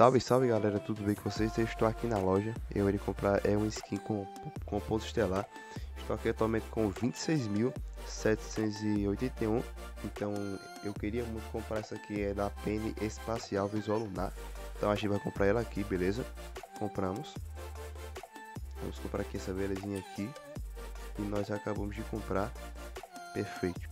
Salve, salve galera, tudo bem com vocês? Eu estou aqui na loja, eu irei comprar é um skin com, com ponto estelar. Estou aqui atualmente com 26.781, então eu queria muito comprar essa aqui, é da Penny Espacial Visual Lunar. Então a gente vai comprar ela aqui, beleza? Compramos. Vamos comprar aqui essa belezinha aqui. E nós acabamos de comprar. Perfeito.